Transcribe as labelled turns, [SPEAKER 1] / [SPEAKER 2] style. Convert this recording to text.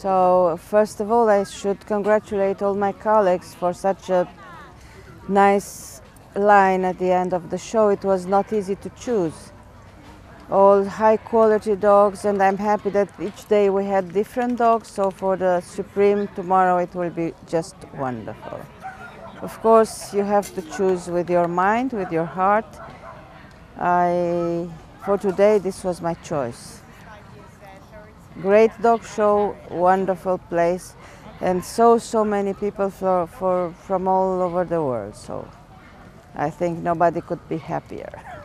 [SPEAKER 1] So first of all, I should congratulate all my colleagues for such a nice line at the end of the show. It was not easy to choose. All high quality dogs and I'm happy that each day we had different dogs. So for the Supreme tomorrow it will be just wonderful. Of course you have to choose with your mind, with your heart. I, for today this was my choice. Great dog show, wonderful place and so so many people for, for, from all over the world. So I think nobody could be happier.